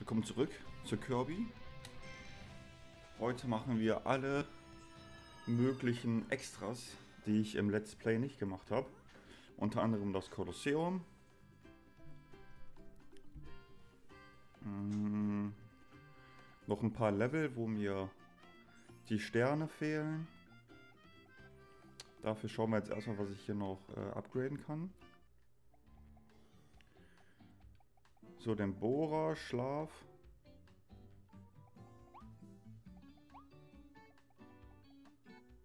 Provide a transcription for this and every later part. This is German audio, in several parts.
Willkommen zurück zu Kirby. Heute machen wir alle möglichen Extras, die ich im Let's Play nicht gemacht habe. Unter anderem das Kolosseum. Hm, noch ein paar Level, wo mir die Sterne fehlen. Dafür schauen wir jetzt erstmal, was ich hier noch äh, upgraden kann. So, den Bohrer, Schlaf.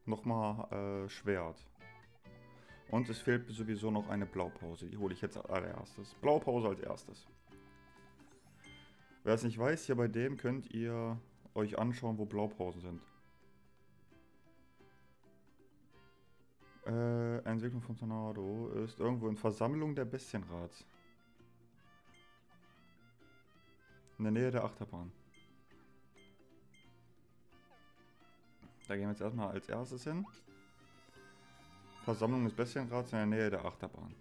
Nochmal äh, Schwert. Und es fehlt sowieso noch eine Blaupause. Die hole ich jetzt als allererstes. Blaupause als erstes. Wer es nicht weiß, hier bei dem könnt ihr euch anschauen, wo Blaupausen sind. Äh, Entwicklung von Tornado ist irgendwo in Versammlung der Bestienrats. In der Nähe der Achterbahn. Da gehen wir jetzt erstmal als erstes hin. Versammlung des Bestienrats in der Nähe der Achterbahn.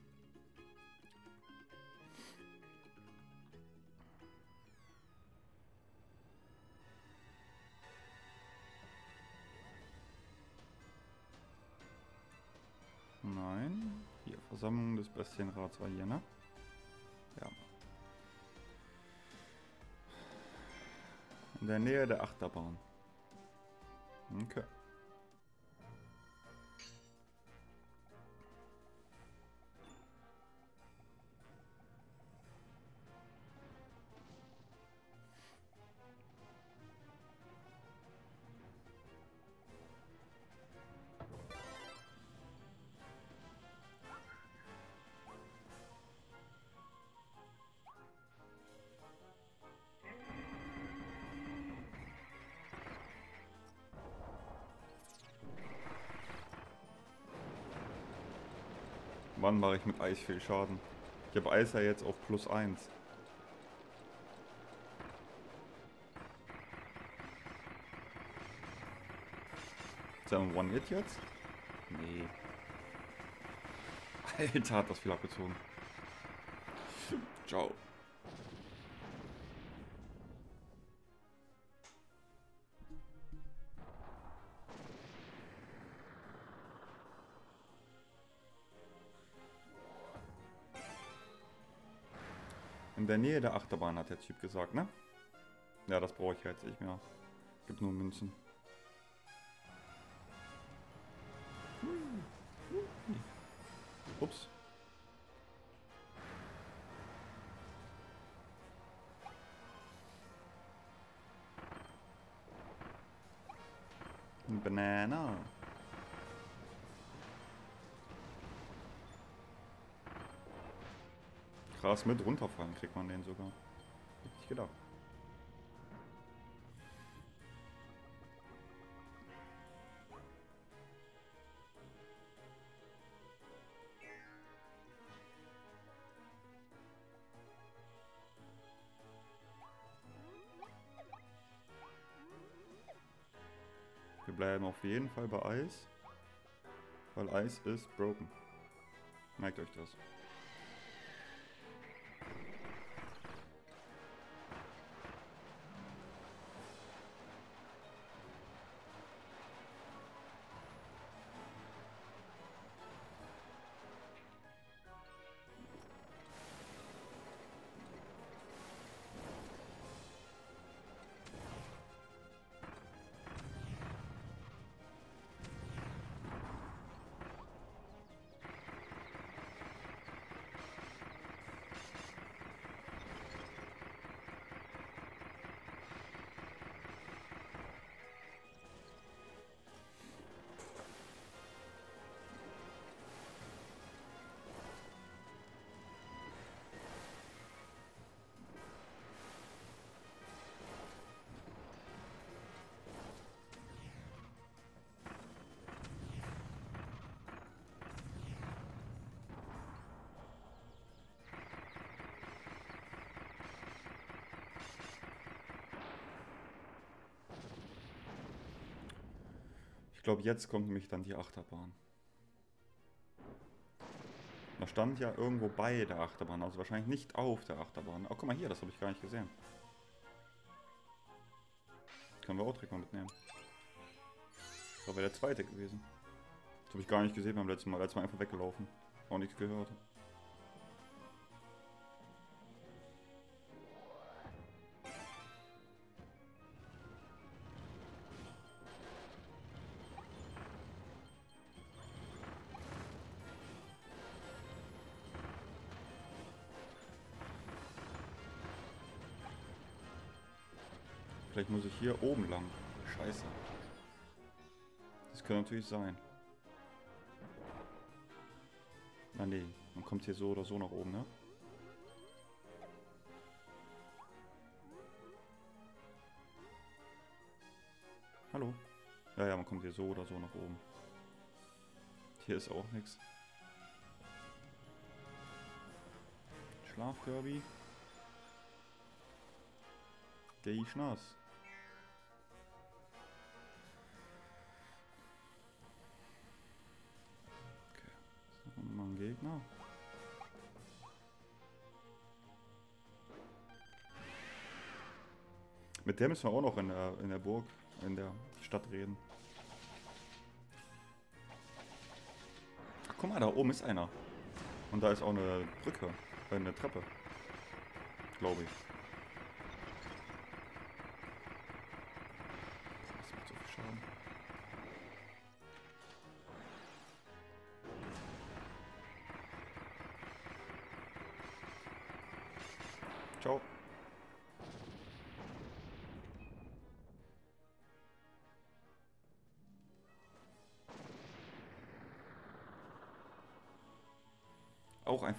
Nein. Hier, Versammlung des Bestienrats war hier, ne? In der Nähe der Achterbahn. Okay. Mache ich mit Eis viel Schaden? Ich habe Eis ja jetzt auf plus 1. Ist er ein One-Hit jetzt? Nee. Alter, hat das viel abgezogen. Ciao. In der Nähe der Achterbahn hat der Typ gesagt, ne? Ja, das brauche ich jetzt nicht mehr. Gibt nur Münzen. Ups. Banana. Krass, mit runterfallen kriegt man den sogar. Hätte ich gedacht. Wir bleiben auf jeden Fall bei Eis. Weil Eis ist broken. Merkt euch das. glaube, jetzt kommt nämlich dann die Achterbahn. Da stand ja irgendwo bei der Achterbahn, also wahrscheinlich nicht auf der Achterbahn. Oh, guck mal hier, das habe ich gar nicht gesehen. Können wir auch direkt mal mitnehmen. Das wäre der zweite gewesen. Das habe ich gar nicht gesehen beim letzten Mal. Letztes Mal einfach weggelaufen. Auch nichts gehört. Vielleicht muss ich hier oben lang. Scheiße. Das könnte natürlich sein. Ah nee, man kommt hier so oder so nach oben, ne? Hallo? Ja, ja, man kommt hier so oder so nach oben. Hier ist auch nichts. Schlafkirby. Geh ich nass. Mit der müssen wir auch noch in der, in der Burg, in der Stadt reden. Ach, guck mal, da oben ist einer. Und da ist auch eine Brücke, äh, eine Treppe. Glaube ich.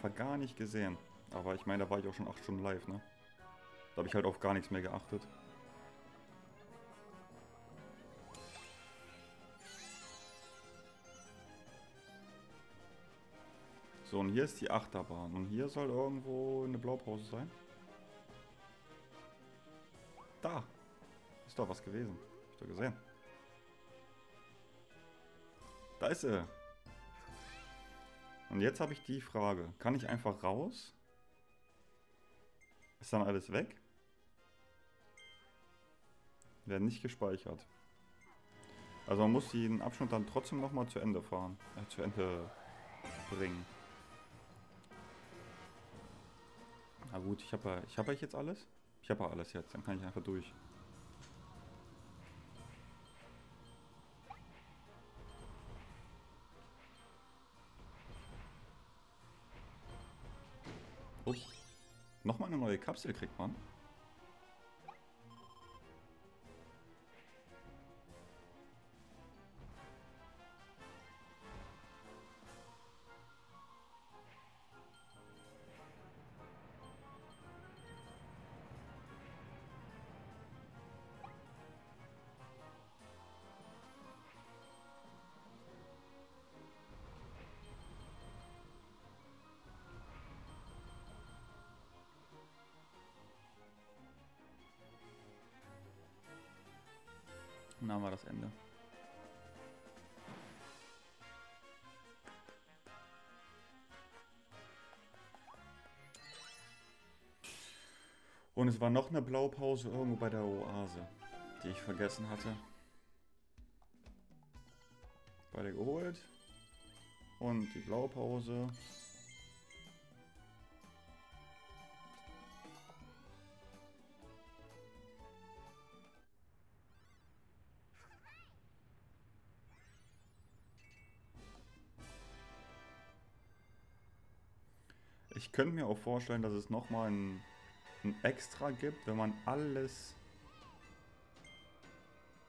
Einfach gar nicht gesehen. Aber ich meine, da war ich auch schon 8 Stunden live, ne? Da habe ich halt auf gar nichts mehr geachtet. So, und hier ist die Achterbahn. Und hier soll irgendwo eine Blaupause sein. Da. Ist doch was gewesen. Hab ich doch gesehen. Da ist sie. Und jetzt habe ich die Frage. Kann ich einfach raus? Ist dann alles weg? Werden nicht gespeichert. Also man muss den Abschnitt dann trotzdem nochmal zu Ende fahren. Äh, zu Ende bringen. Na gut, ich habe ich hab ich jetzt alles? Ich habe alles jetzt, dann kann ich einfach durch. Neue Kapsel kriegt man. Das Ende. Und es war noch eine Blaupause irgendwo bei der Oase, die ich vergessen hatte. Beide geholt. Und die Blaupause. Ich könnte mir auch vorstellen, dass es nochmal ein, ein Extra gibt, wenn man alles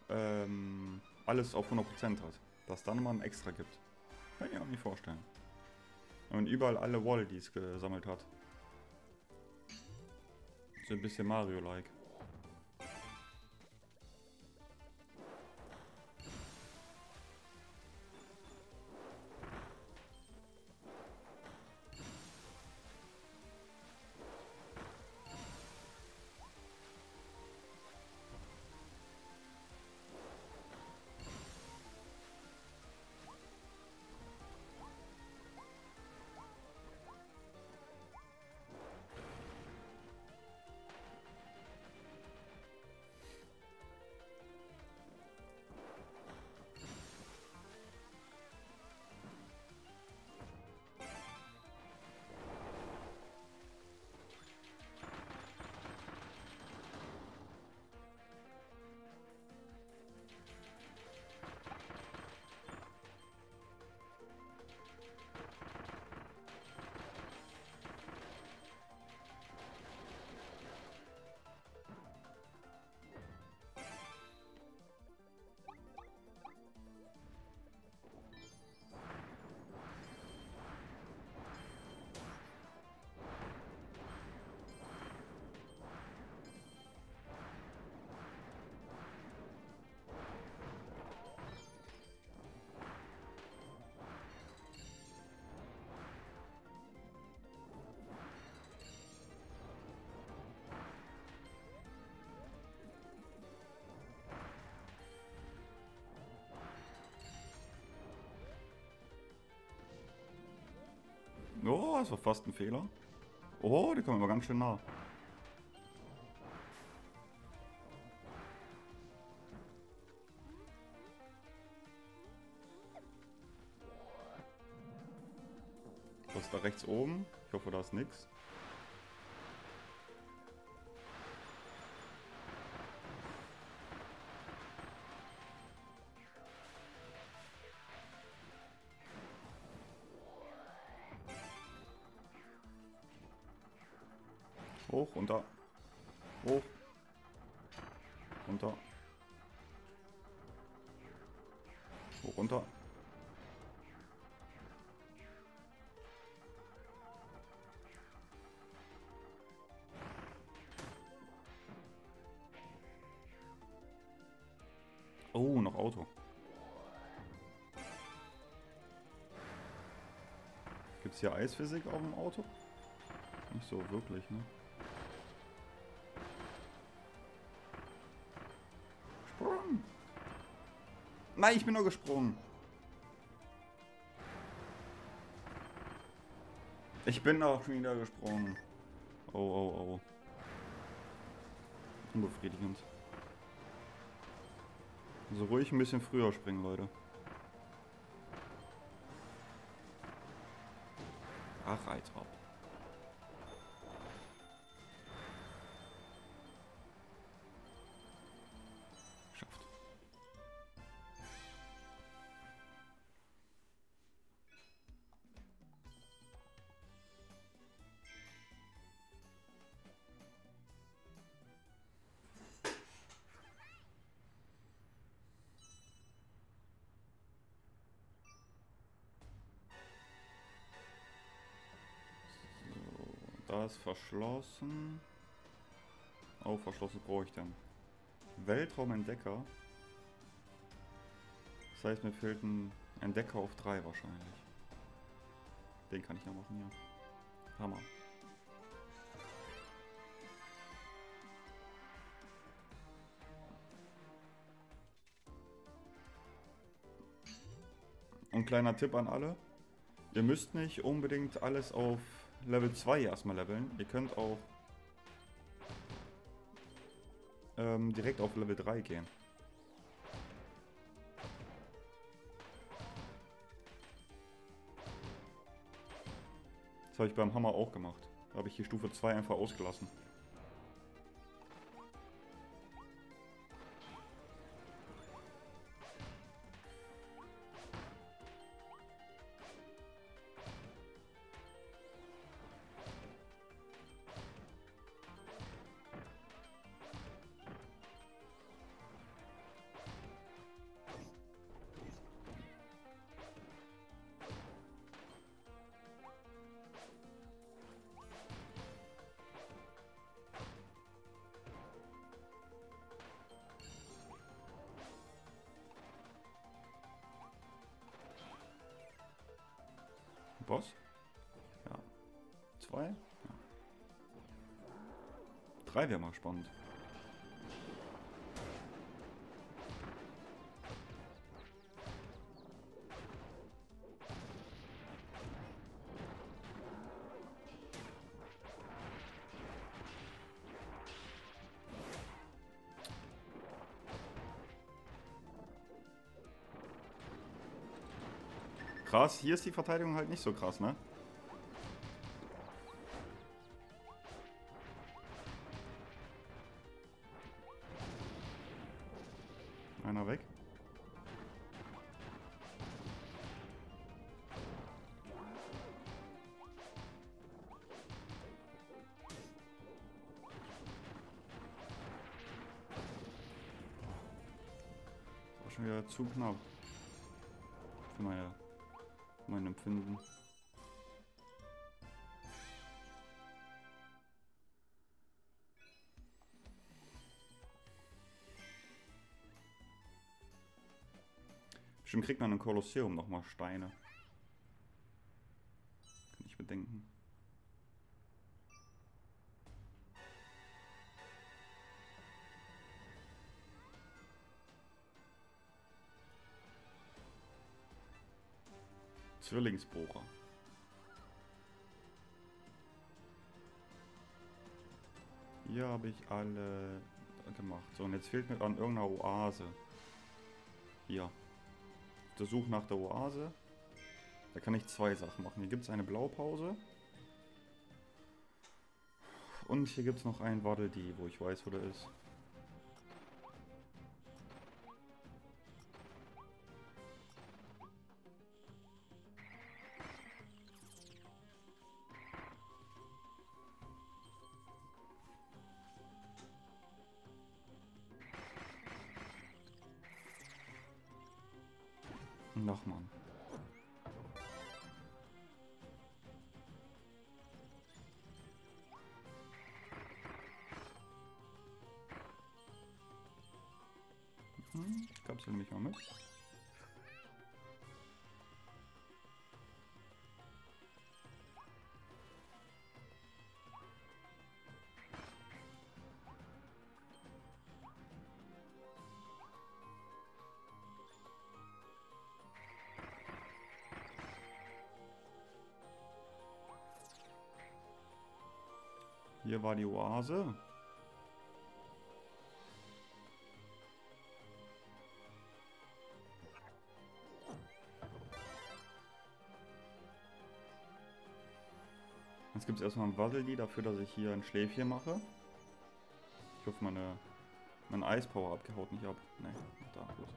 ähm, alles auf 100% hat. Dass dann mal ein Extra gibt. Kann ich mir auch nicht vorstellen. Und überall alle Waldies gesammelt hat. So ein bisschen Mario-like. Oh, das war fast ein Fehler. Oh, die kommen aber ganz schön nah. Was ist da rechts oben? Ich hoffe, da ist nichts. Auto. Gibt es hier Eisphysik auf dem Auto? Nicht so wirklich, ne? Sprung! Nein, ich bin nur gesprungen. Ich bin auch schon wieder gesprungen. Oh, oh, oh. Unbefriedigend. So ruhig ein bisschen früher springen, Leute. Ach, Alter. So, da ist verschlossen. Oh, verschlossen brauche ich dann. Weltraumentdecker. Das heißt, mir fehlt ein Entdecker auf 3 wahrscheinlich. Den kann ich noch machen, ja. Hammer. Und kleiner Tipp an alle. Ihr müsst nicht unbedingt alles auf Level 2 erstmal leveln. Ihr könnt auch ähm, direkt auf Level 3 gehen. Das habe ich beim Hammer auch gemacht. Da habe ich die Stufe 2 einfach ausgelassen. 3 wäre mal spannend. Krass, hier ist die Verteidigung halt nicht so krass, ne? Zu knapp. Für meine mein Empfinden. Bestimmt kriegt man im Kolosseum nochmal Steine. Zwillingsbohrer. Hier habe ich alle gemacht. So, und jetzt fehlt mir an irgendeiner Oase. Hier. Der Such nach der Oase. Da kann ich zwei Sachen machen. Hier gibt es eine Blaupause. Und hier gibt es noch einen Waddle Dee, wo ich weiß, wo der ist. Hier war die Oase. Jetzt gibt es erstmal ein Waddle dafür, dass ich hier ein Schläfchen mache. Ich hoffe, meine, mein Eispower abgehaut nicht ab. Ne, da, gut.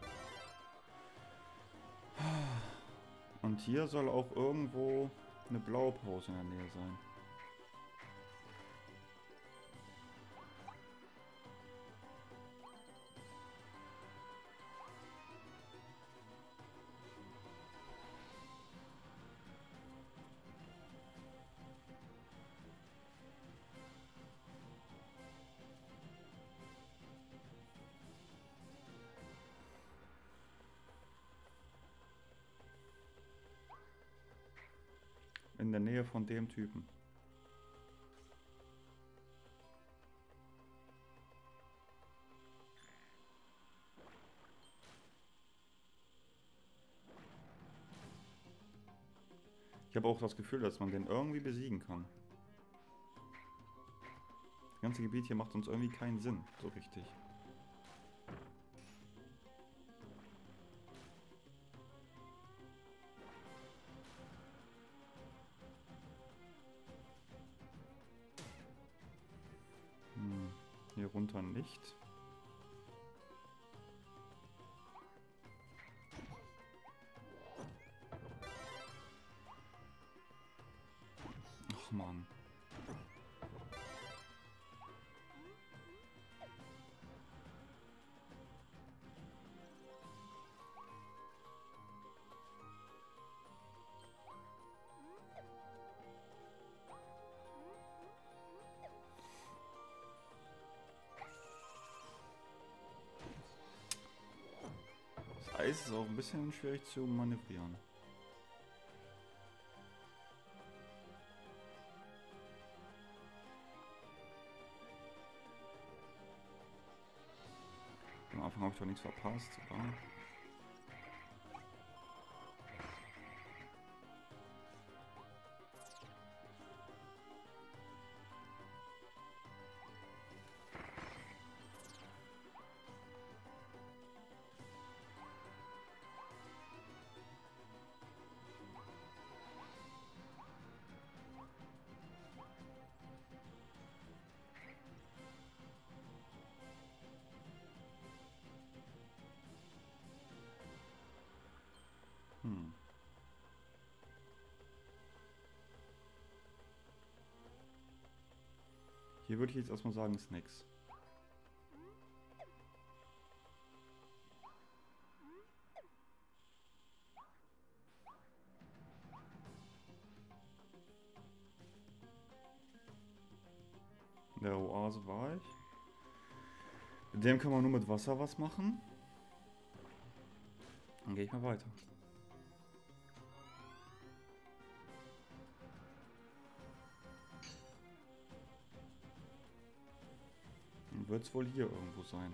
Und hier soll auch irgendwo eine Blaupause in der Nähe sein. Nähe von dem Typen. Ich habe auch das Gefühl, dass man den irgendwie besiegen kann. Das ganze Gebiet hier macht uns irgendwie keinen Sinn, so richtig. Runter nicht. Ist auch ein bisschen schwierig zu manövrieren. Am Anfang habe ich doch nichts verpasst. Oder? Würde ich jetzt erstmal sagen, ist nix. In der Oase war ich. Mit dem kann man nur mit Wasser was machen. Dann gehe ich mal weiter. Wird es wohl hier irgendwo sein.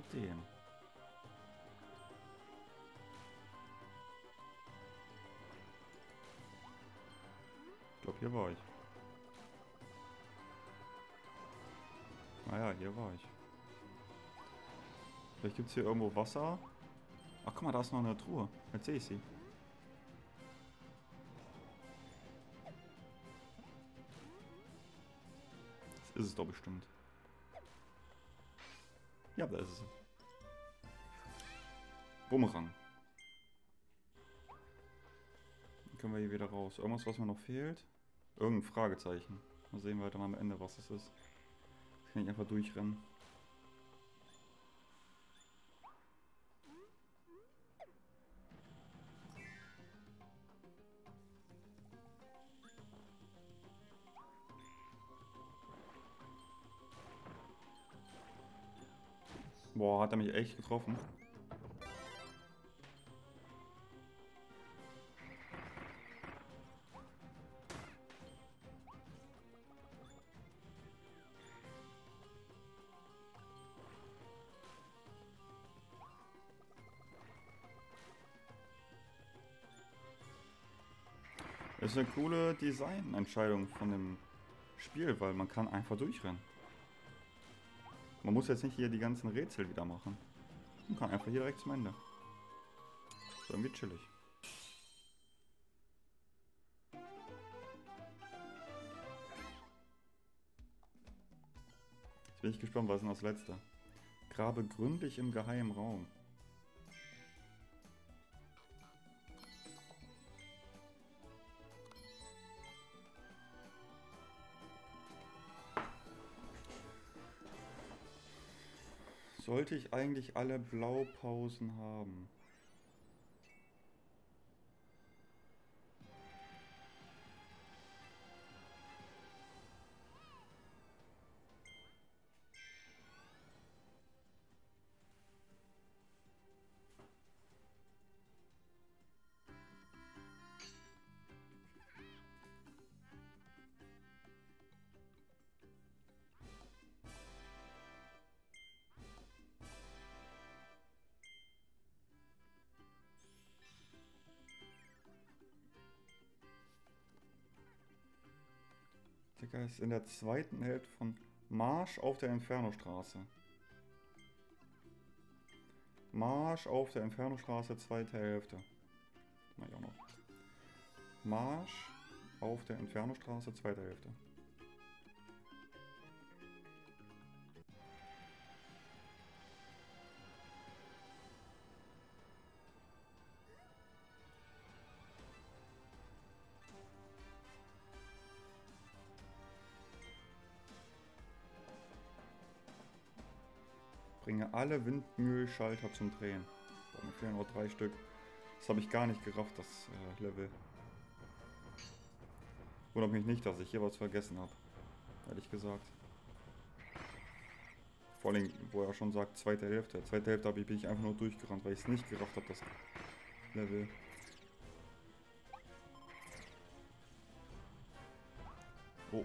Bei dem? Ich glaube, hier war ich. Naja, hier war ich. Vielleicht gibt es hier irgendwo Wasser. Ach, guck mal, da ist noch eine Truhe. Jetzt sehe ich sie. Das ist es doch bestimmt. Ja, da ist es. Bumerang. Dann können wir hier wieder raus. Irgendwas, was mir noch fehlt? Irgendein Fragezeichen. Mal sehen wir dann am Ende, was es ist. Kann ich einfach durchrennen. Hat er mich echt getroffen. Das ist eine coole Designentscheidung von dem Spiel, weil man kann einfach durchrennen. Man muss jetzt nicht hier die ganzen Rätsel wieder machen. Man kann einfach hier direkt zum Ende. So irgendwie chillig. Jetzt bin ich gespannt, was ist denn das letzte? Grabe gründlich im geheimen Raum. Sollte ich eigentlich alle Blaupausen haben? Ist in der zweiten Hälfte von Marsch auf der Infernostraße. Marsch auf der Infernostraße, zweite Hälfte. Mach ich auch noch. Marsch auf der Infernostraße, zweite Hälfte. Alle Windmühlschalter zum Drehen. Boah, mir fehlen noch drei Stück. Das habe ich gar nicht gerafft, das äh, Level. Wundert mich nicht, dass ich hier was vergessen habe. Ehrlich gesagt. Vor allem, wo er schon sagt, zweite Hälfte. Zweite Hälfte bin ich einfach nur durchgerannt, weil ich es nicht gerafft habe, das Level. Oh.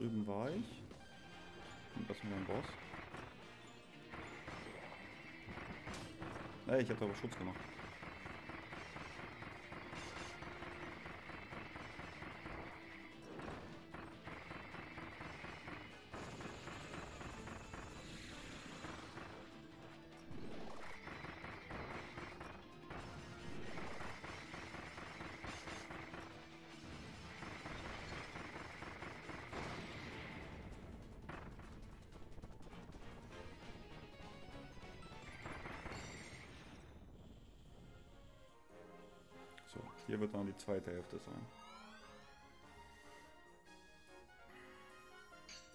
Drüben war ich. Und das mit dem Boss. Ey, ich habe aber Schutz gemacht. Hier wird dann die zweite Hälfte sein.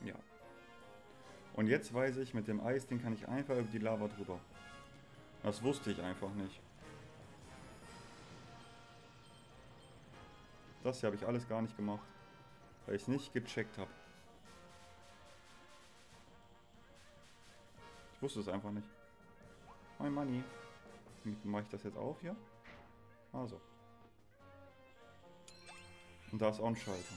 Ja. Und jetzt weiß ich, mit dem Eis, den kann ich einfach über die Lava drüber. Das wusste ich einfach nicht. Das hier habe ich alles gar nicht gemacht. Weil ich es nicht gecheckt habe. Ich wusste es einfach nicht. Mein Money. Mache ich das jetzt auf hier? Also. Und da ist auch ein Schalter.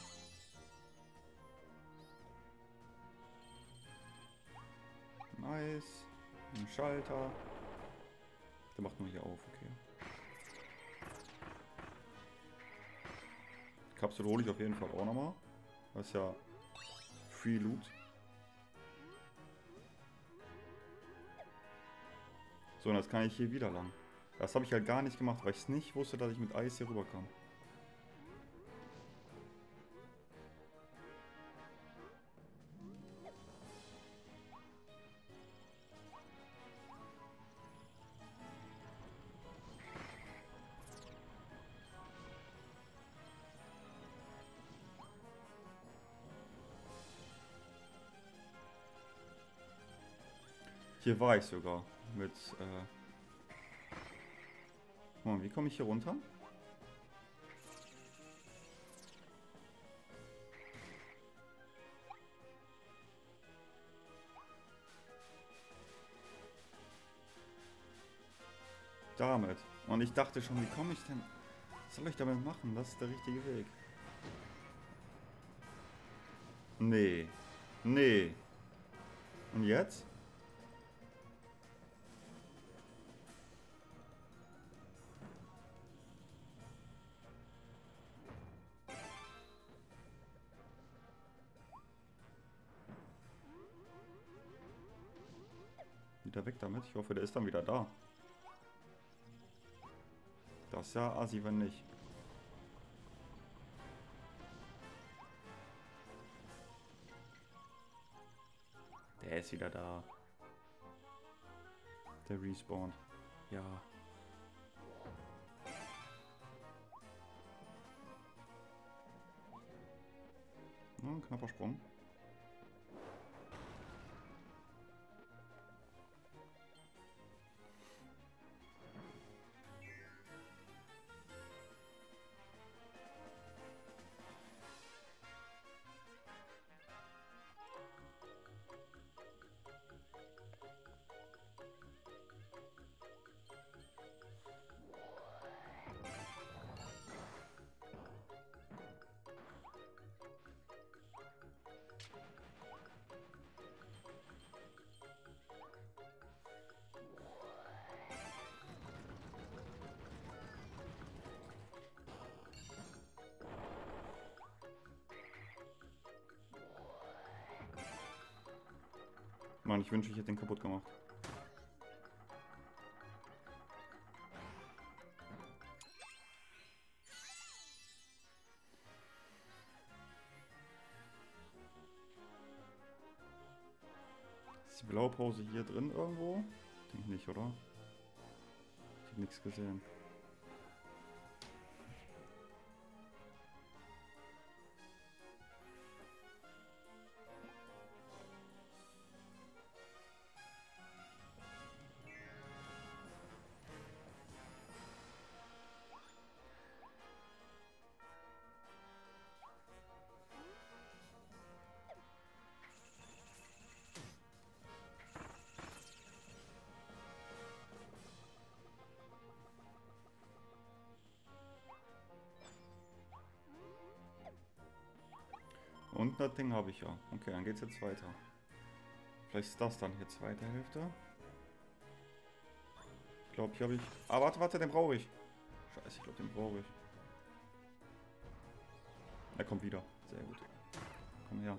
Nice. Ein Schalter. Der macht nur hier auf, okay. Kapsel hole ich auf jeden Fall auch nochmal. Das ist ja Free Loot. So, und jetzt kann ich hier wieder lang. Das habe ich halt gar nicht gemacht, weil ich es nicht wusste, dass ich mit Eis hier rüber Hier war ich sogar mit. Äh Mal, wie komme ich hier runter? Damit. Und ich dachte schon, wie komme ich denn... Was soll ich damit machen? Das ist der richtige Weg. Nee. Nee. Und jetzt? Wieder weg damit. Ich hoffe, der ist dann wieder da. Das ist ja assi, wenn nicht. Der ist wieder da. Der respawnt. Ja. Ein knapper Sprung. Mann, ich wünsche, ich hätte den kaputt gemacht. Ist die Blaupause hier drin irgendwo? Denke nicht, oder? Ich habe nichts gesehen. Ding habe ich ja. Okay, dann geht's jetzt weiter. Vielleicht ist das dann hier zweite Hälfte. Ich glaube, hier habe ich... Ah, warte, warte, den brauche ich. Scheiße, ich glaube, den brauche ich. Er kommt wieder. Sehr gut. Komm her.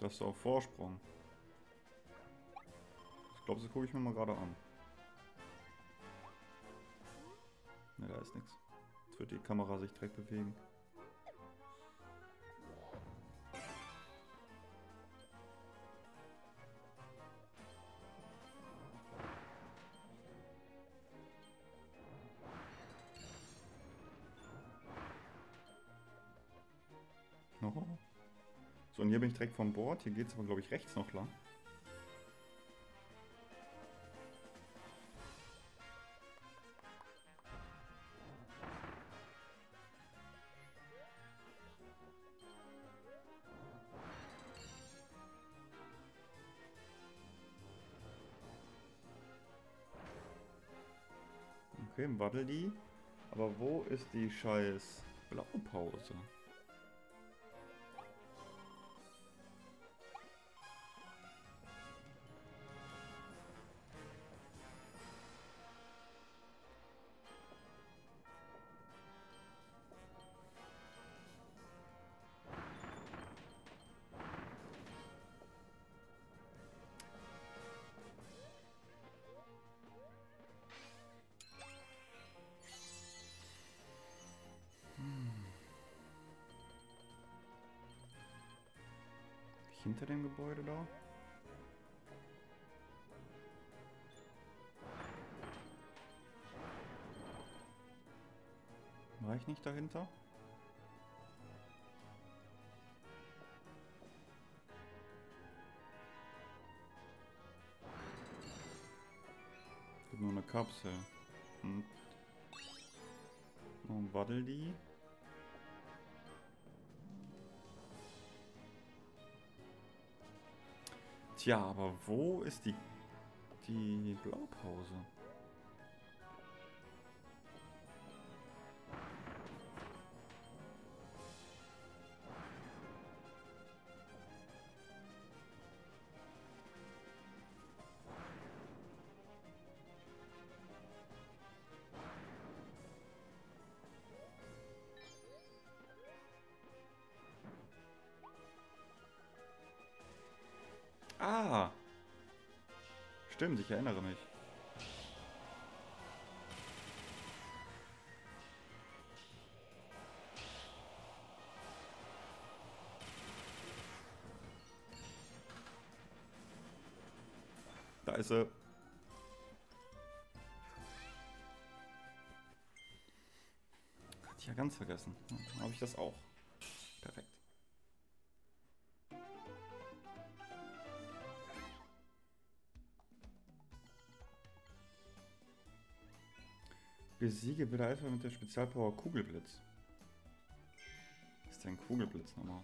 Da hast du auch Vorsprung. Ich glaube, das gucke ich mir mal gerade an. Ne, da ist nichts. Jetzt wird die Kamera sich direkt bewegen. Direkt vom Bord. Hier geht es aber, glaube ich, rechts noch lang. Okay, Waddel die. Aber wo ist die scheiß Blaupause? Dem Gebäude da? War ich nicht dahinter? Gibt nur eine Kapsel. Hm. Noch ein Waddel die. Tja, aber wo ist die, die Blaupause? Stimmt, ich erinnere mich. Da ist er. Hatte ich ja ganz vergessen. Habe ich das auch. Perfekt. Besiege einfach mit der Spezialpower Kugelblitz. Ist denn Kugelblitz nochmal?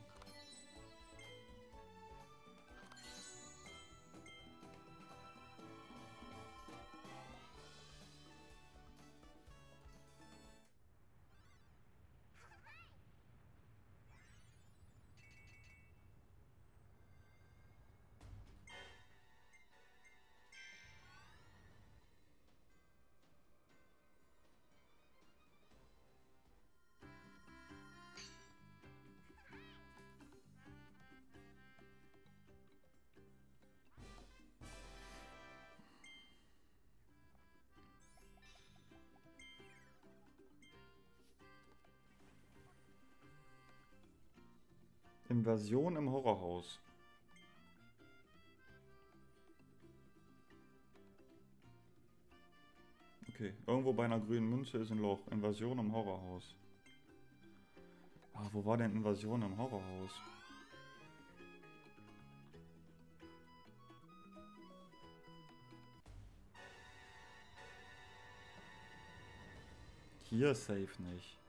Invasion im Horrorhaus. Okay, irgendwo bei einer grünen Münze ist ein Loch. Invasion im Horrorhaus. Ah, wo war denn Invasion im Horrorhaus? Hier safe nicht.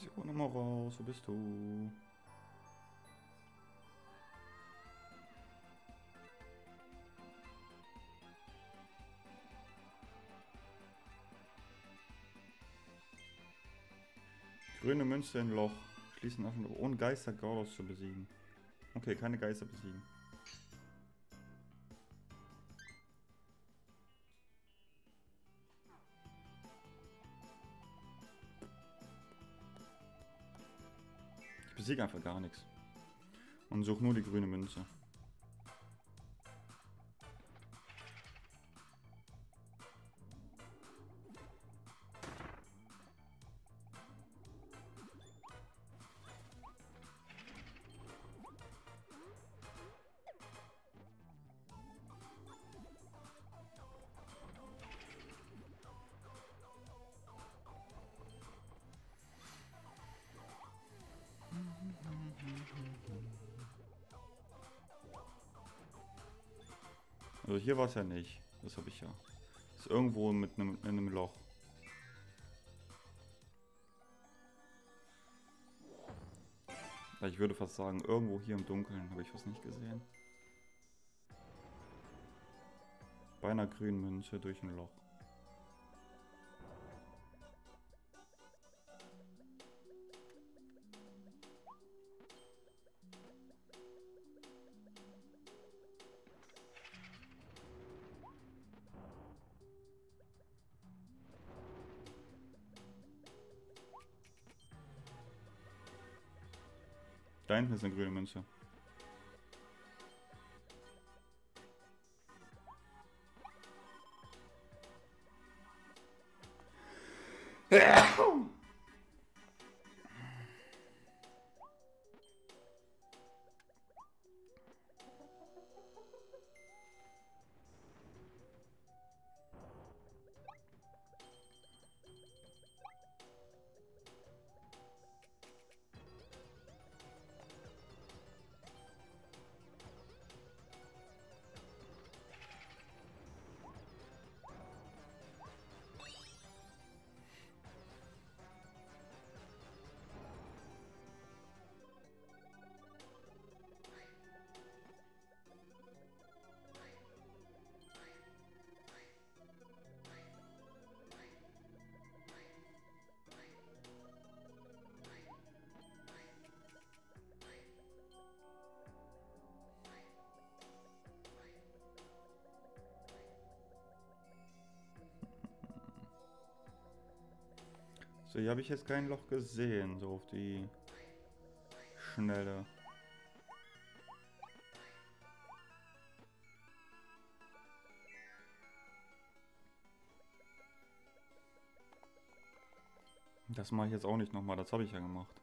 Version immer raus. Wo bist du? Grüne Münze in Loch. Schließen offen, ohne Geister Gordos zu besiegen. Okay, keine Geister besiegen. Besiege einfach gar nichts. Und suche nur die grüne Münze. Also hier war es ja nicht. Das habe ich ja. Ist irgendwo mit einem, in einem Loch. Ich würde fast sagen, irgendwo hier im Dunkeln habe ich was nicht gesehen. Bei einer grünen Münze durch ein Loch. Ist eine grüne Münze. So, hier habe ich jetzt kein Loch gesehen, so auf die Schnelle. Das mache ich jetzt auch nicht nochmal, das habe ich ja gemacht.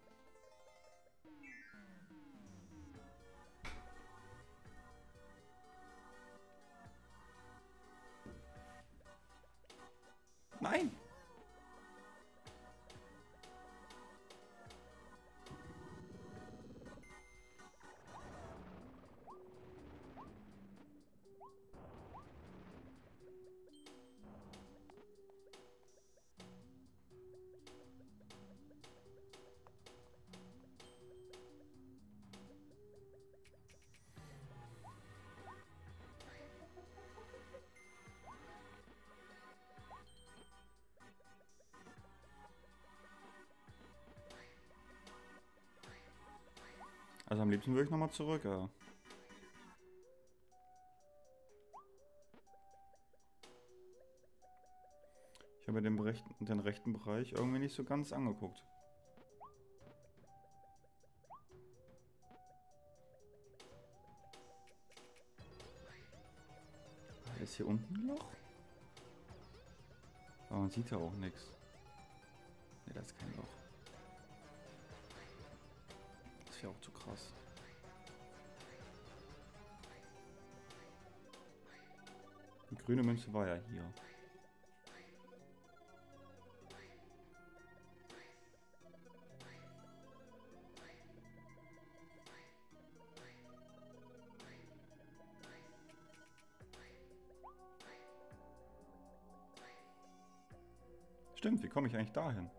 Also am liebsten würde ich nochmal zurück, ja. Ich habe den rechten, den rechten Bereich irgendwie nicht so ganz angeguckt. Ist hier unten ein Loch? Aber man sieht ja auch nichts. Ne, das ist kein Loch. Wäre auch zu krass. Die grüne Münze war ja hier. Stimmt, wie komme ich eigentlich dahin?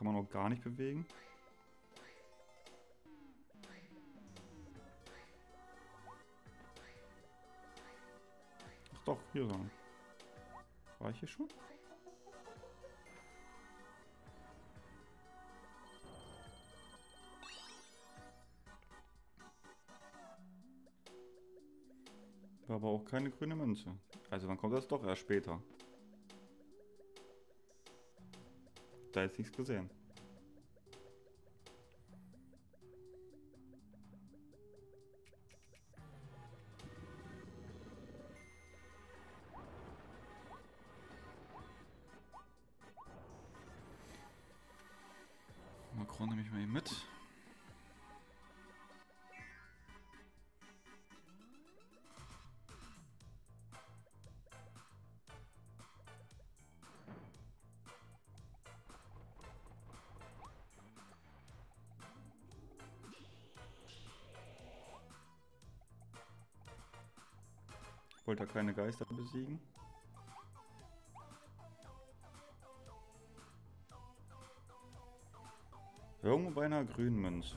Kann man auch gar nicht bewegen. Ach doch, hier lang. War ich hier schon? War aber auch keine grüne Münze. Also dann kommt das doch erst später. Da ist nichts Wollte er keine Geister besiegen? Irgendwo bei einer grünen Münze.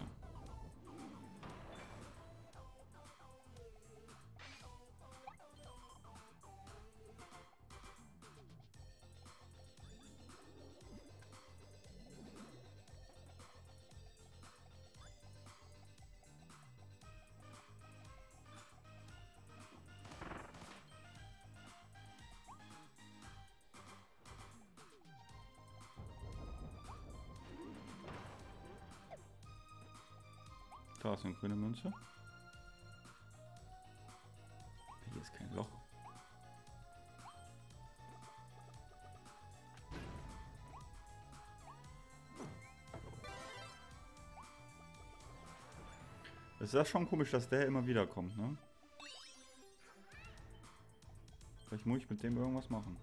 Da ist grüne Münze. Hier ist kein Loch. Es ist ja schon komisch, dass der immer wieder kommt, ne? Vielleicht muss ich mit dem irgendwas machen.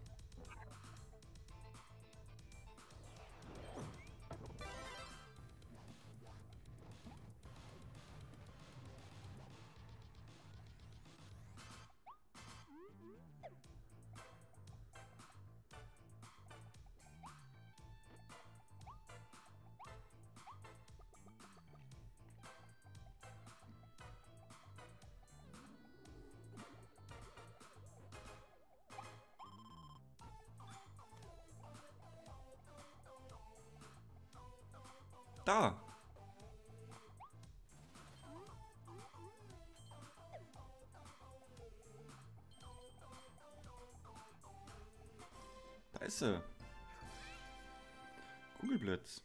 Sie. Kugelblitz.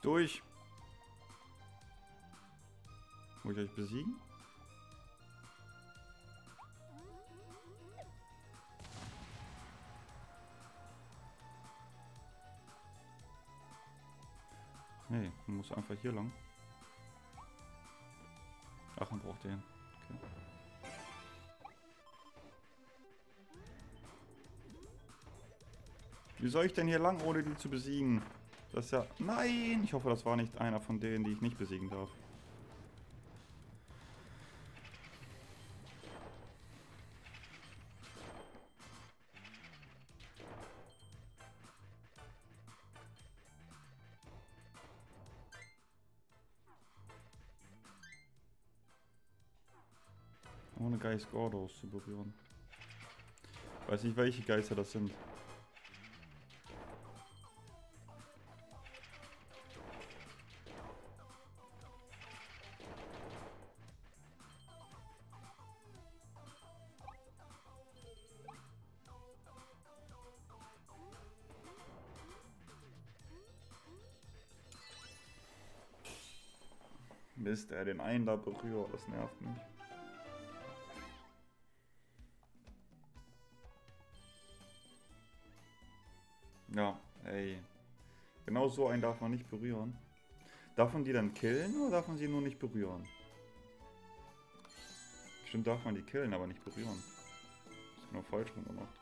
Durch. Muss ich euch besiegen? Muss einfach hier lang. Ach, man braucht den. Okay. Wie soll ich denn hier lang, ohne die zu besiegen? Das ist ja... Nein! Ich hoffe, das war nicht einer von denen, die ich nicht besiegen darf. Geist Gordos zu berühren. Weiß nicht, welche Geister das sind. Mist, er den einen da berührt, das nervt mich. so einen darf man nicht berühren. Darf man die dann killen oder darf man sie nur nicht berühren? Bestimmt darf man die killen, aber nicht berühren. Das ist genau falsch rum gemacht.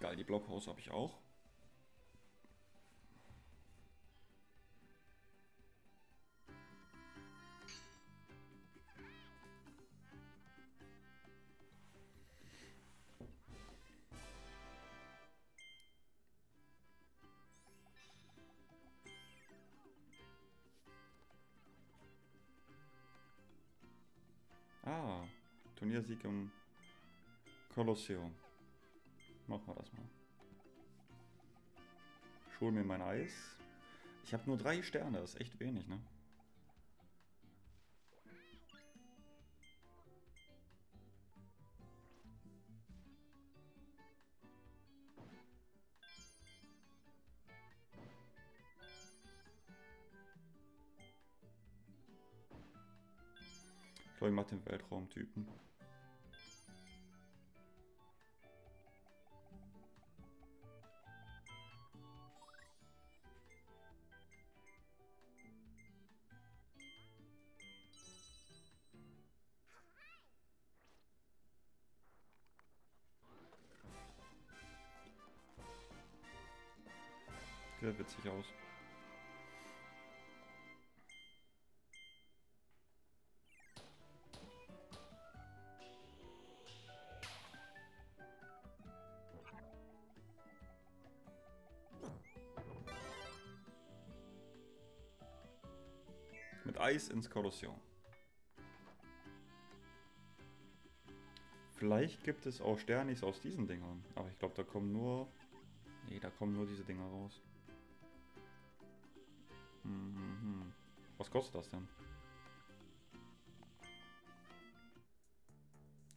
Geil, die Blockhaus habe ich auch. Turniersieg im Kolosseum. Machen wir das mal. Schul mir mein Eis. Ich habe nur drei Sterne, das ist echt wenig, ne? Ich glaube, ich mache den Weltraumtypen. Eis ins Kolosseum. Vielleicht gibt es auch Sternis aus diesen Dingern. Aber ich glaube, da kommen nur... Nee, da kommen nur diese Dinger raus. Mhm. Was kostet das denn?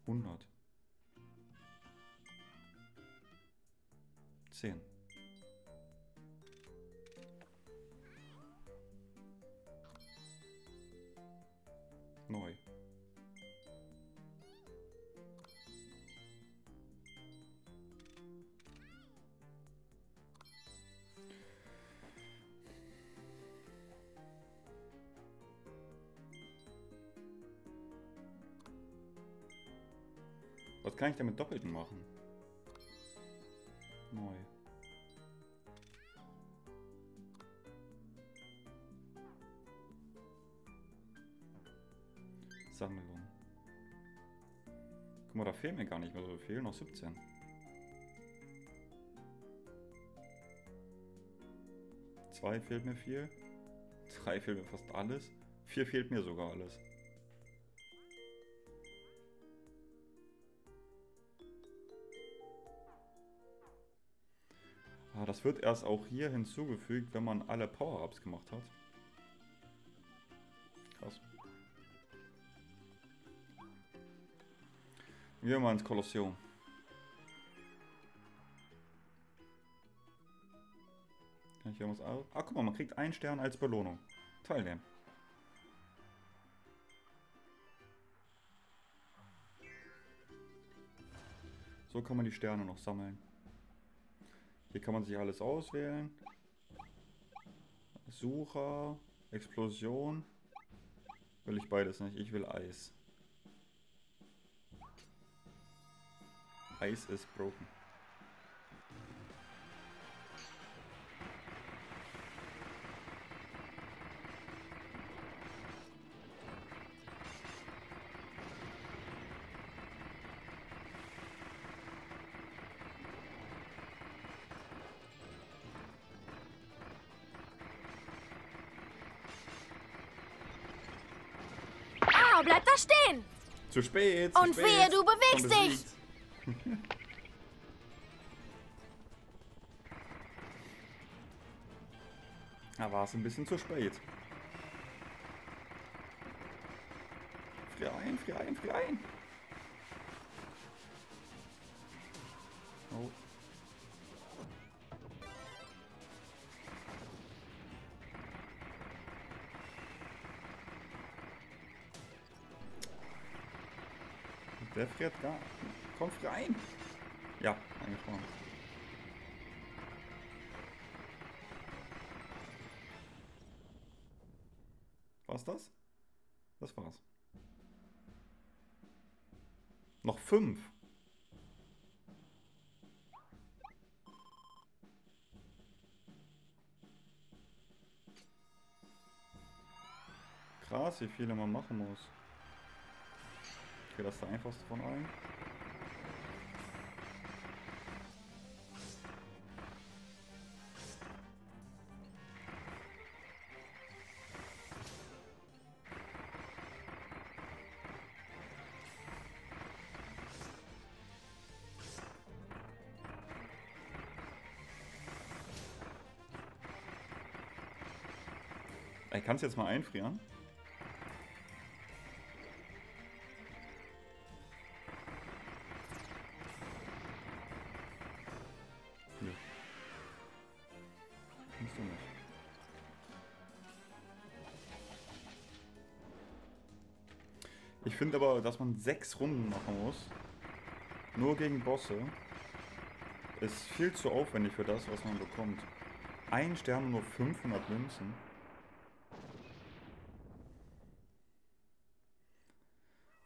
100. 10. Neu. Was kann ich denn mit Doppelten machen? Fehlen mir gar nicht mehr so viel, noch 17. Zwei fehlt mir viel. Drei fehlt mir fast alles. Vier fehlt mir sogar alles. Ah, das wird erst auch hier hinzugefügt, wenn man alle Power-Ups gemacht hat. Krass. Wir mal ins Kolosseum. Kann ich hier was aus? Ah, guck mal, man kriegt einen Stern als Belohnung. Teilnehmen. So kann man die Sterne noch sammeln. Hier kann man sich alles auswählen. Sucher, Explosion. Will ich beides nicht. Ich will Eis. Eis ist broken. Ah, bleib da stehen! Zu spät! Zu Und spät. wehe, du bewegst dich. Da war es ein bisschen zu spät. Frier ein, frier ein, frier ein. Oh. Der friert gar. Komm, Kommst rein? Ja, angekommen. War's das? Das war's. Noch fünf. Krass, wie viele man machen muss. Okay, das ist der einfachste von allen. Ey, kannst du jetzt mal einfrieren? Ich finde aber, dass man sechs Runden machen muss. Nur gegen Bosse. Ist viel zu aufwendig für das, was man bekommt. Ein Stern und nur 500 Münzen.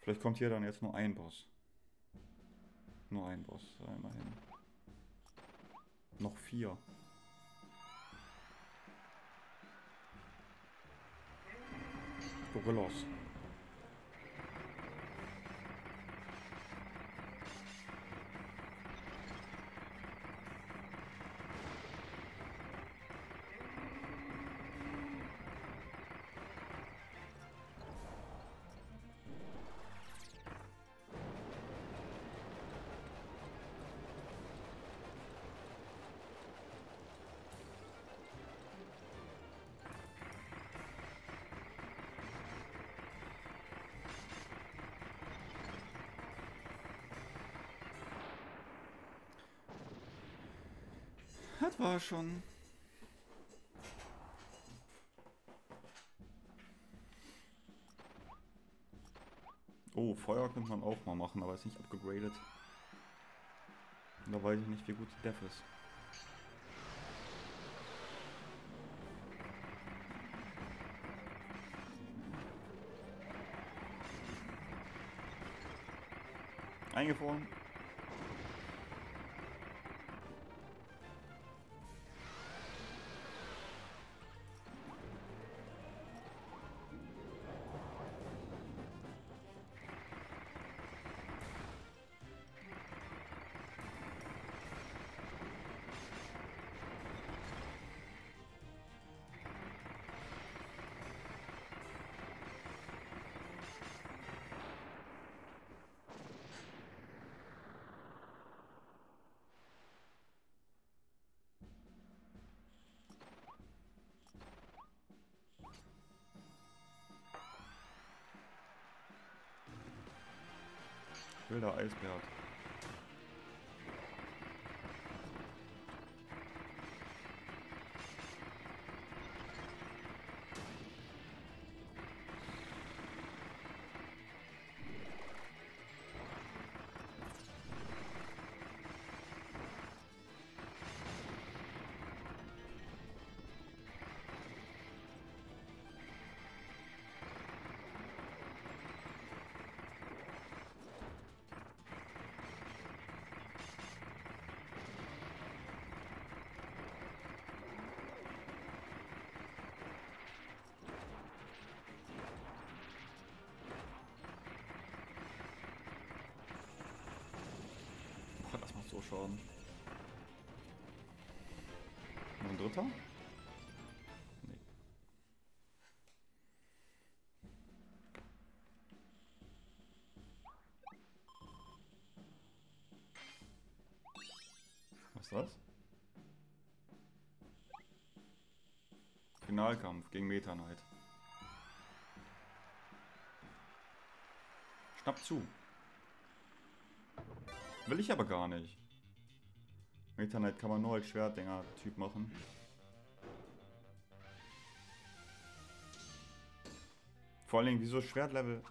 Vielleicht kommt hier dann jetzt nur ein Boss. Nur ein Boss, immerhin. Noch vier. Gorillas. War schon. Oh, Feuer könnte man auch mal machen, aber ist nicht abgegradet. Da weiß ich nicht, wie gut die Def ist. Eingefroren. Wilder Eisberg. Schaden. Noch ein dritter? Nee. Was ist das? Finalkampf gegen Meta Knight. Schnapp zu. Will ich aber gar nicht. Meta Knight kann man nur als Schwertdinger-Typ machen. Vor allen Dingen, wieso Schwertlevel?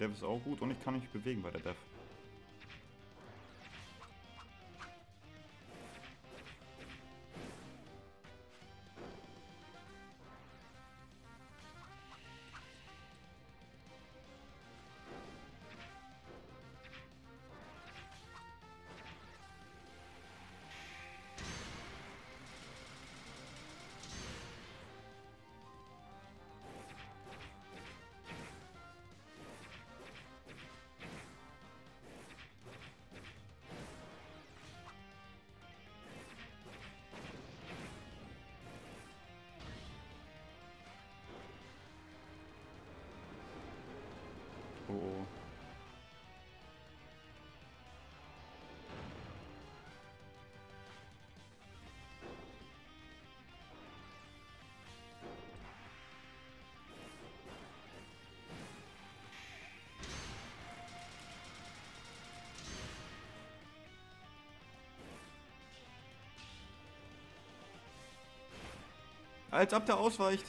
Dev ist auch gut und ich kann mich bewegen bei der Dev. Als ob der ausweicht.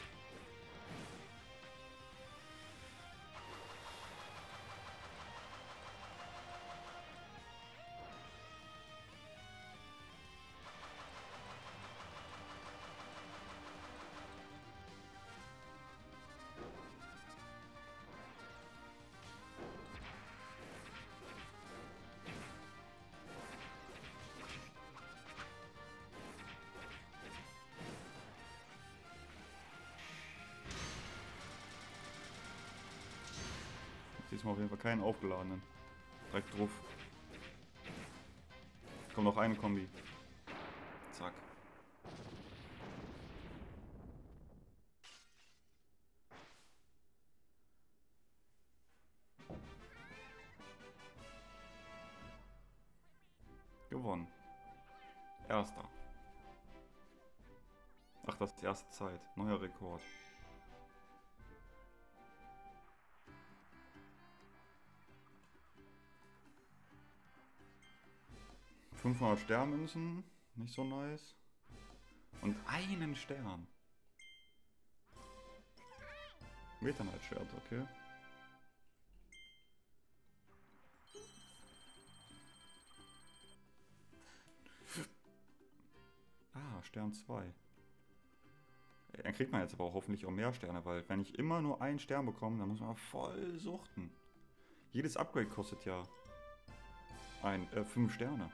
Diesmal auf jeden Fall keinen aufgeladenen. Direkt drauf. Kommt noch eine Kombi. Zack. Gewonnen. Erster. Ach, das ist die erste Zeit. Neuer Rekord. 500 Sternmünzen, nicht so nice. Und einen Stern. Meternite-Schwert, okay. Ah, Stern 2. Dann kriegt man jetzt aber auch hoffentlich auch mehr Sterne, weil wenn ich immer nur einen Stern bekomme, dann muss man voll suchten. Jedes Upgrade kostet ja ein, äh, 5 Sterne.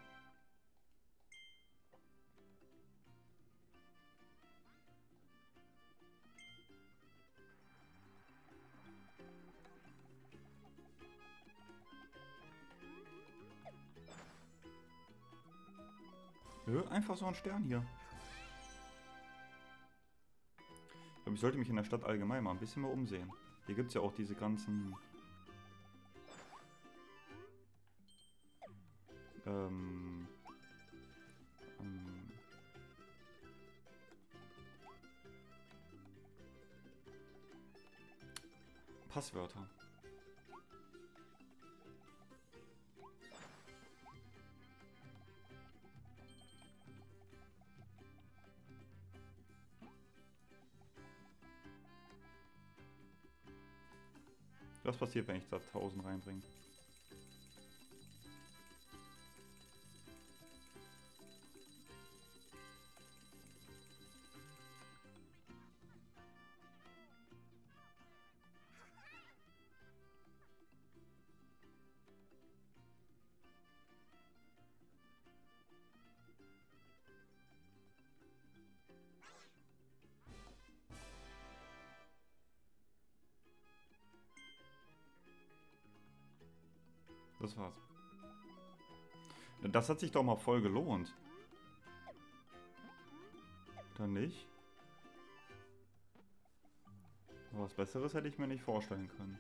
Einfach so ein Stern hier. Ich glaube, ich sollte mich in der Stadt allgemein mal ein bisschen mal umsehen. Hier gibt es ja auch diese ganzen... Ähm... ähm Passwörter. Was passiert, wenn ich da 1000 reinbringe? Das war's. Das hat sich doch mal voll gelohnt. Dann nicht? Was Besseres hätte ich mir nicht vorstellen können.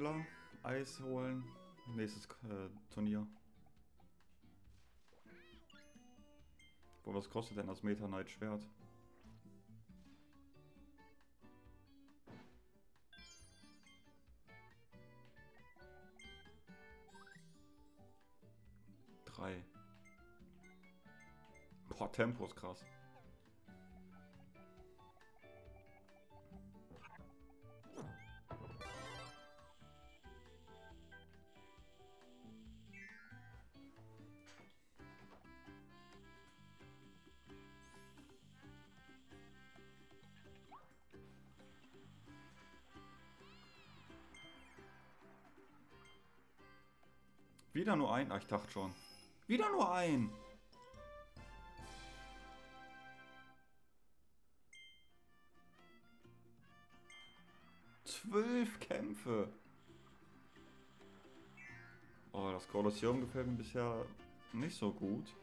Waffenhändler, Eis holen, nächstes äh, Turnier. Boah, was kostet denn das Meta Knight Schwert? Drei. Boah, Tempo ist krass. Wieder nur ein? Ah, ich dachte schon. Wieder nur ein. Zwölf Kämpfe. Oh, das Kolosseum gefällt mir bisher nicht so gut.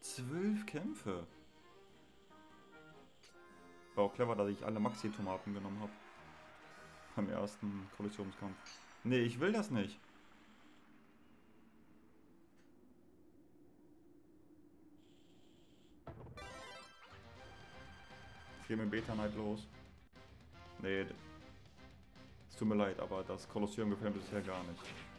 Zwölf Kämpfe. War auch clever, dass ich alle Maxi-Tomaten genommen habe. Beim ersten Kollisionskampf. Nee, ich will das nicht. Gehe mit Beta Knight los. Nee. Es tut mir leid, aber das Kolosseum gefällt mir bisher gar nicht.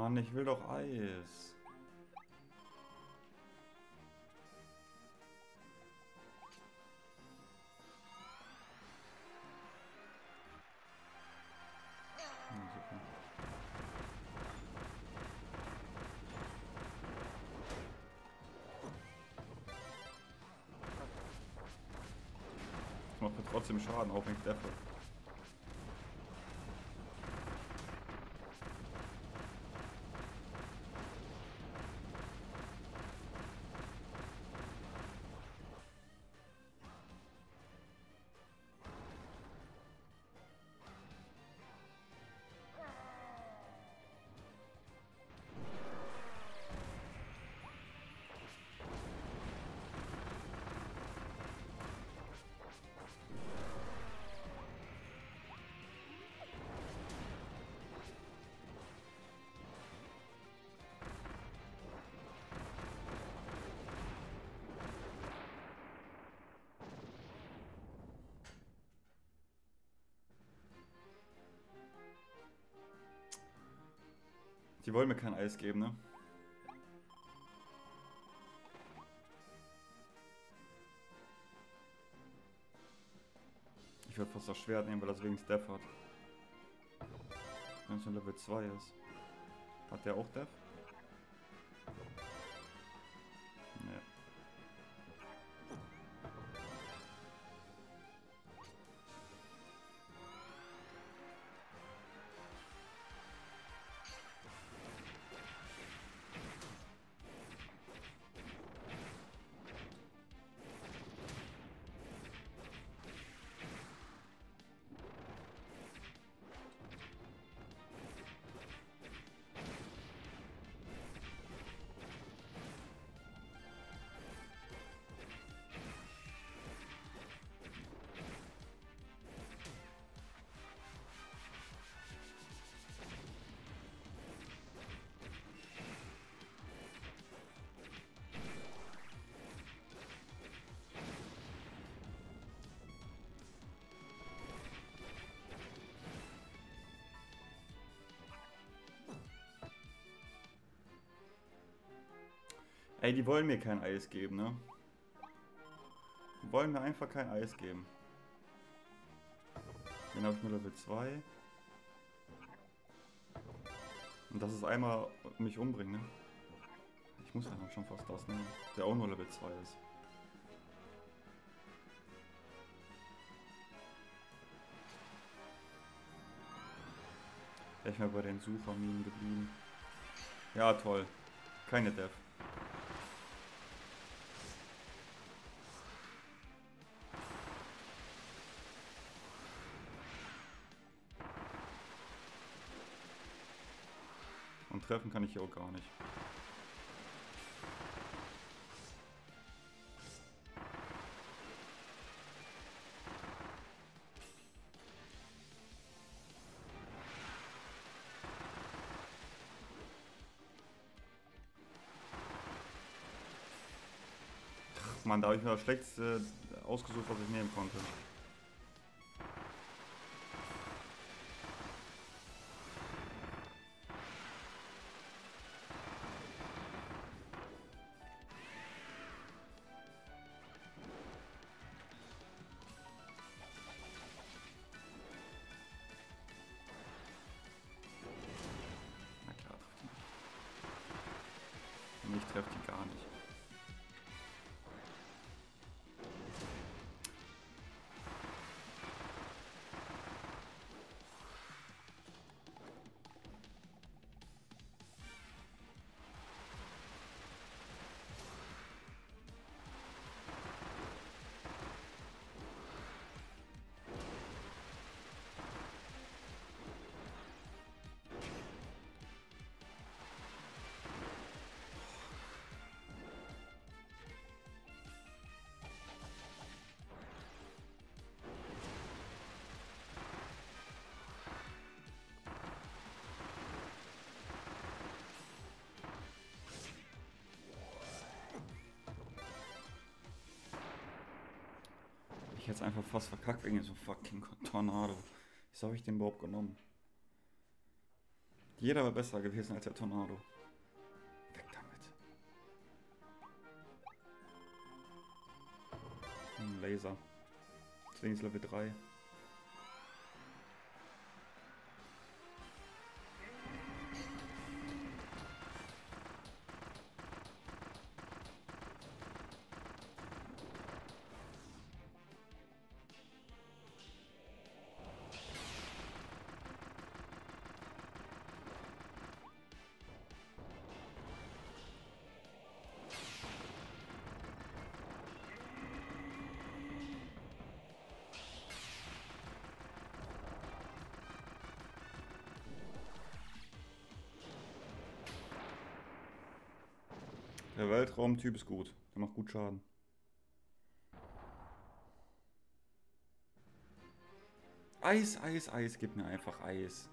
Mann, ich will doch Eis. Super. Macht mir trotzdem Schaden, auch wenn ich treffe. Die wollen mir kein Eis geben, ne? Ich würde fast das Schwert nehmen, weil das wegen Death hat. Wenn es nur Level 2 ist. Hat der auch Death? Ey, die wollen mir kein Eis geben, ne? Die wollen mir einfach kein Eis geben. Den habe ich nur Level 2. Und das ist einmal mich umbringen, ne? Ich muss einfach schon fast das nehmen, der auch nur Level 2 ist. Wäre ich mal bei den Sucherminen geblieben. Ja, toll. Keine Death. Treffen kann ich hier auch gar nicht. Mann, da habe ich mir das Schlechteste ausgesucht, was ich nehmen konnte. Hätte einfach fast verkackt wegen so fucking Tornado. Wieso habe ich den überhaupt genommen? Jeder war besser gewesen als der Tornado. Weg damit. Ein Laser. Deswegen ist Level 3. Weltraumtyp ist gut. Der macht gut Schaden. Eis, Eis, Eis. Gib mir einfach Eis.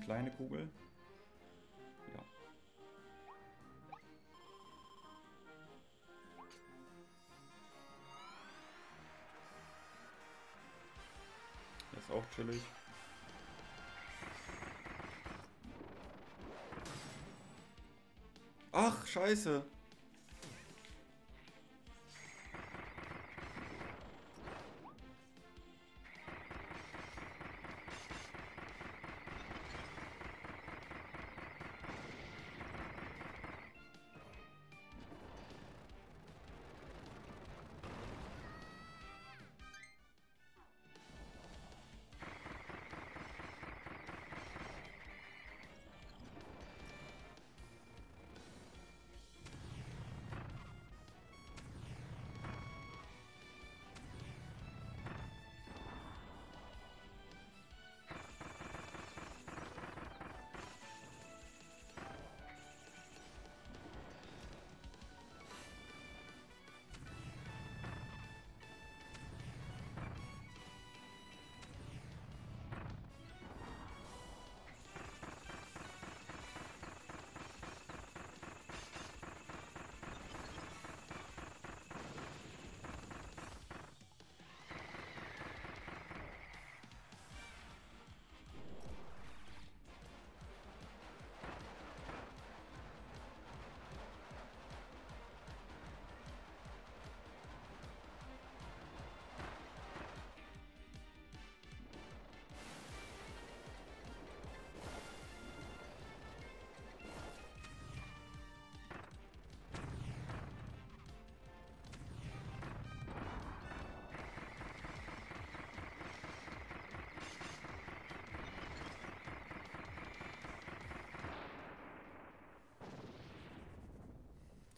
Kleine Kugel. Ja. Das ist auch chillig. Ach, scheiße.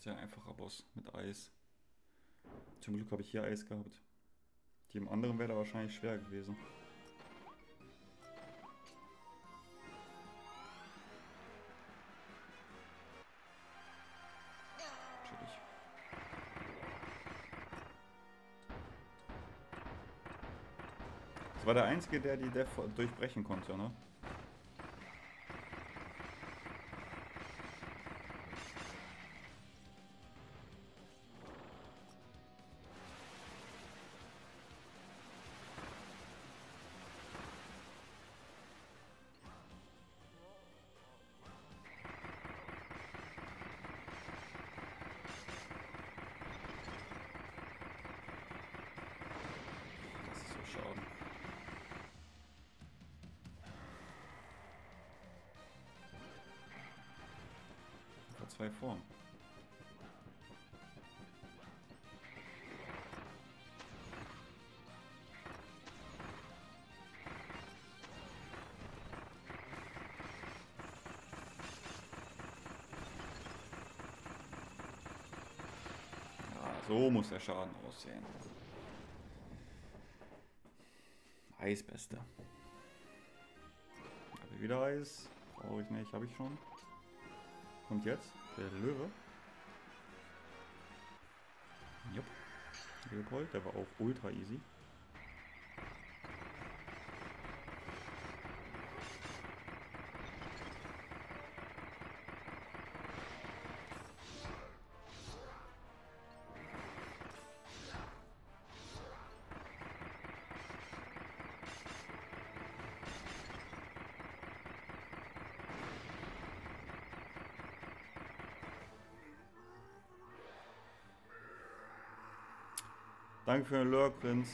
Sehr einfacher Boss mit Eis. Zum Glück habe ich hier Eis gehabt. Dem anderen wäre da wahrscheinlich schwer gewesen. Das war der Einzige, der die Death durchbrechen konnte, ne? Zwei Formen. Ja, so muss der Schaden aussehen. Eisbeste. Habe ich wieder Eis? Brauche ich nicht, habe ich schon. Kommt jetzt der Löwe. Jupp. Leopold, der war auch ultra easy. Danke für den Lurk, Prinz.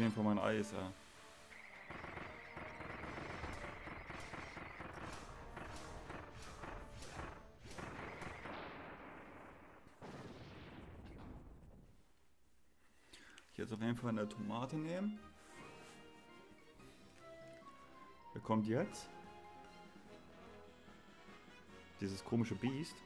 Jeden Fall mein Eis. Ich jetzt auf jeden Fall eine Tomate nehmen. kommt jetzt dieses komische Biest.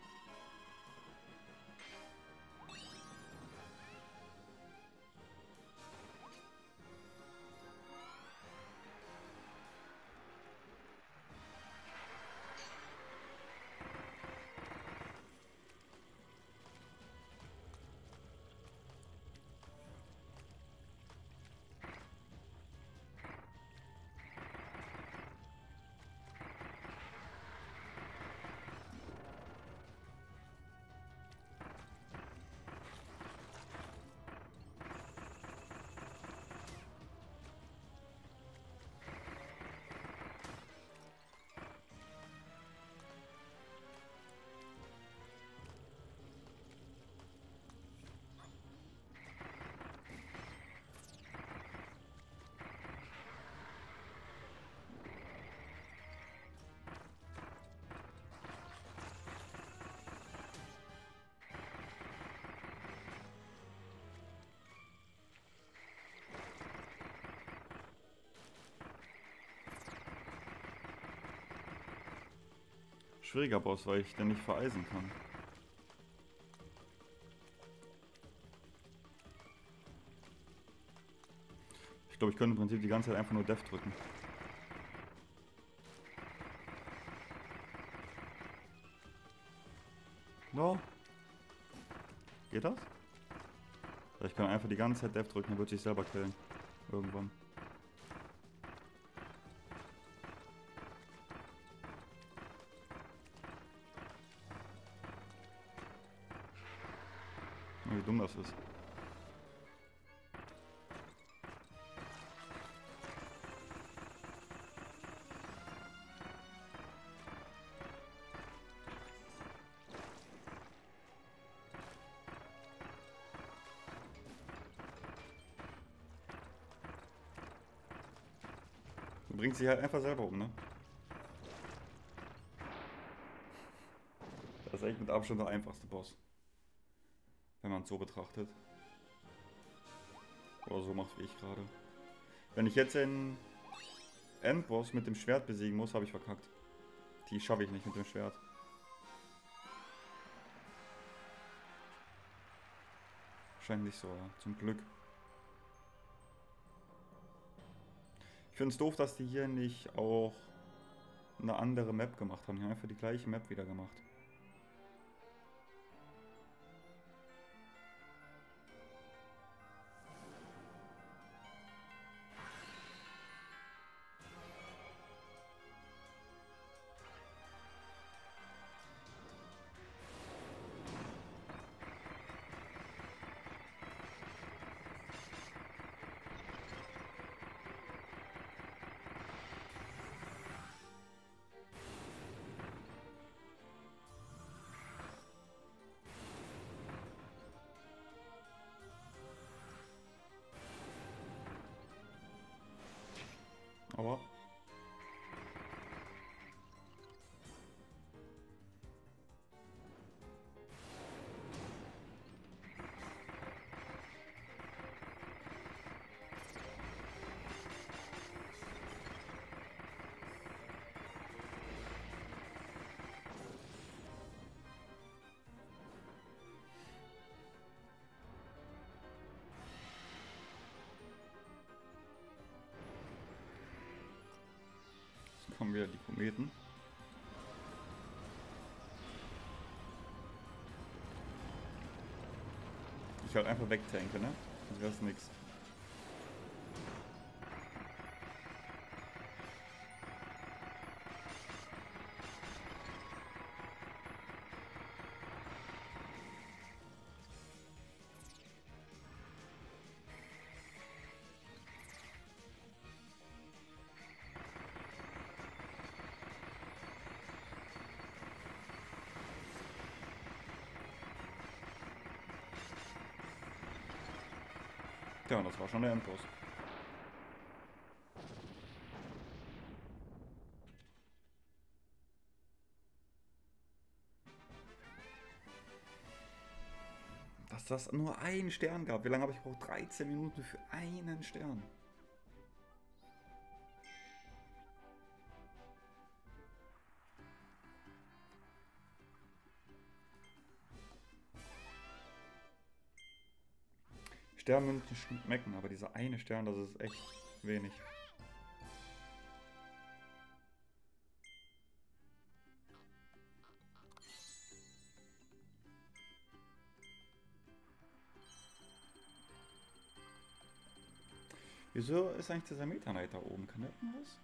Schwieriger Boss, weil ich den nicht vereisen kann. Ich glaube, ich könnte im Prinzip die ganze Zeit einfach nur Def drücken. No. Geht das? Ich kann einfach die ganze Zeit Def drücken, er wird sich selber killen. Irgendwann. Du bringst sie halt einfach selber um, ne? Das ist echt mit Abstand der einfachste Boss. Wenn man es so betrachtet. Oder so macht wie ich gerade. Wenn ich jetzt den Endboss mit dem Schwert besiegen muss, habe ich verkackt. Die schaffe ich nicht mit dem Schwert. Scheint nicht so. Zum Glück. Ich finde es doof, dass die hier nicht auch eine andere Map gemacht haben. Die haben einfach die gleiche Map wieder gemacht. Aber Wieder die Kometen. Ich halt einfach wegtanke, ne? Das wäre nix. Schon der Endboss. Dass das nur einen Stern gab. Wie lange habe ich gebraucht? 13 Minuten für einen Stern. Sternmünzen schmecken, aber dieser eine Stern, das ist echt wenig. Wieso ist eigentlich dieser Knight da oben? Kann der irgendwas?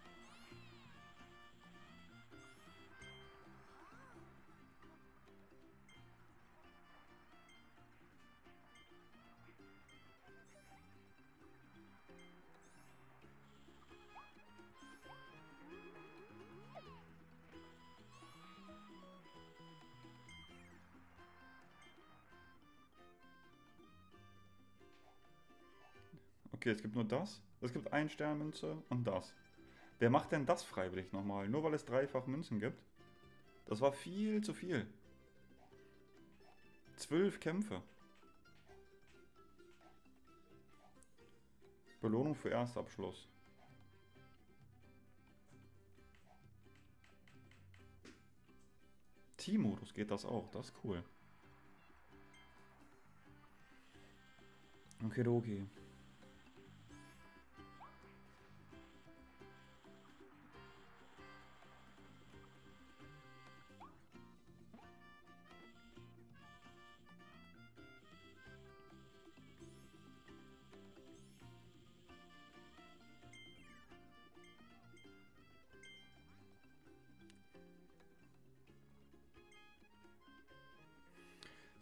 Okay, es gibt nur das. Es gibt ein Sternmünze und das. Wer macht denn das freiwillig nochmal? Nur weil es dreifach Münzen gibt? Das war viel zu viel. Zwölf Kämpfe. Belohnung für Erstabschluss. Team-Modus geht das auch. Das ist cool. Okay, okay.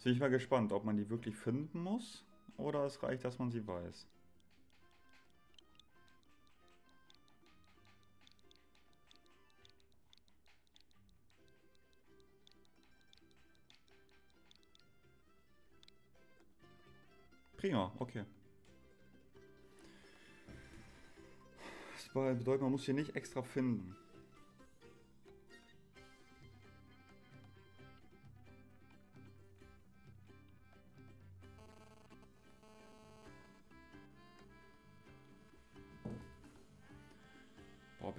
Bin ich mal gespannt, ob man die wirklich finden muss oder es reicht, dass man sie weiß. Prima, okay. Das bedeutet, man muss hier nicht extra finden.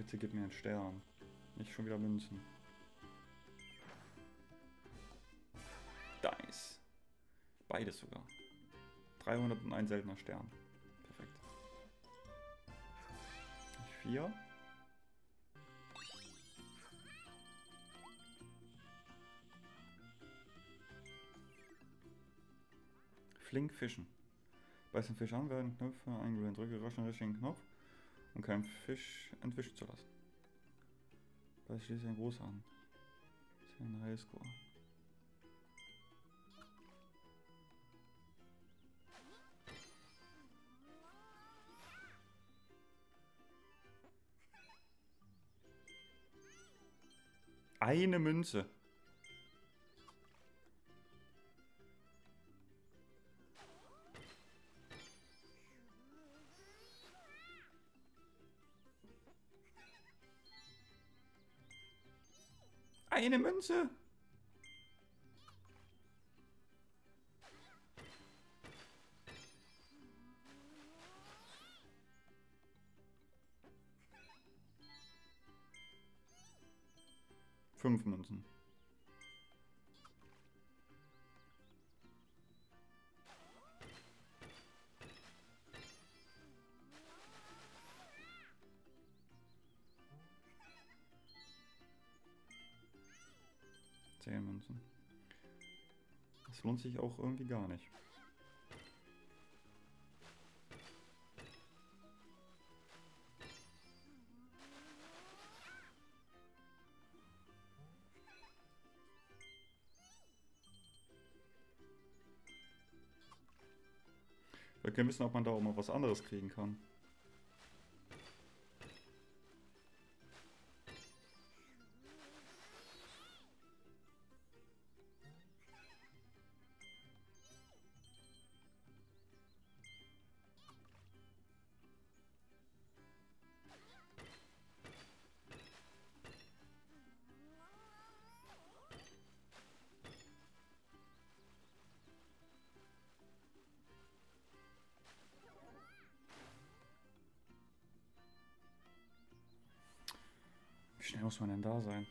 Bitte gib mir einen Stern. Nicht schon wieder Münzen. Dice. Beides sogar. 301 seltener Stern. Perfekt. Vier. Flink fischen. Beiß den Fisch an, werden Knöpfe eingelöhnt. Drücke rasch den richtigen Knopf um keinen Fisch entwischen zu lassen. Bei schließlich ein großer an. Das ist ein Highscore. Eine Münze. Eine Münze. Fünf Münzen. Das lohnt sich auch irgendwie gar nicht. Wir wissen, ob man da auch mal was anderes kriegen kann. Muss man denn da sein?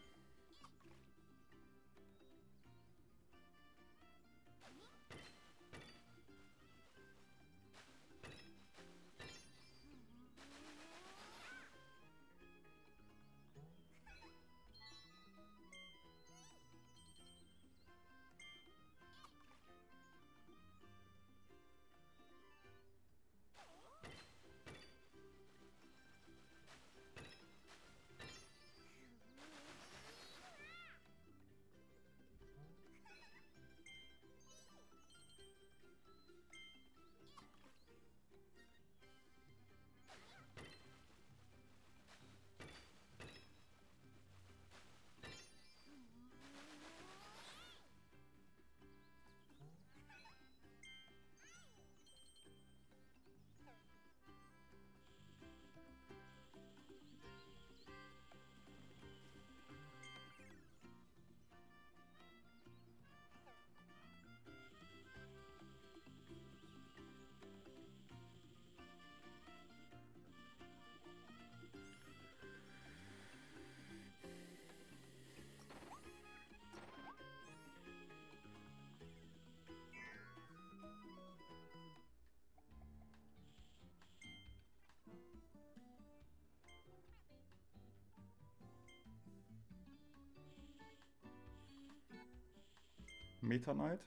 Meta Knight.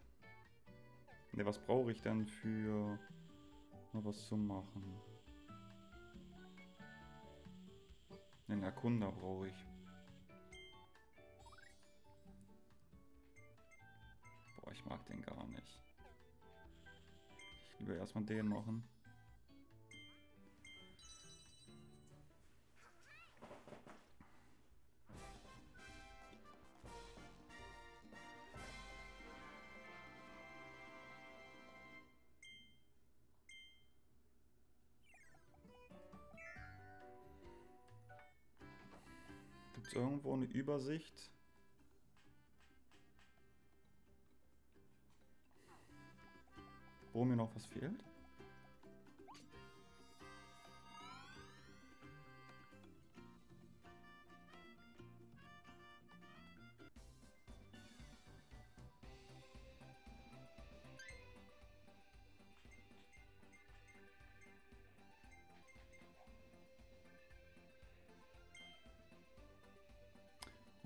Ne, was brauche ich denn für noch was zu machen? Den Erkunder brauche ich. Boah, ich mag den gar nicht. Ich lieber erstmal den machen. Es irgendwo eine Übersicht? Wo mir noch was fehlt?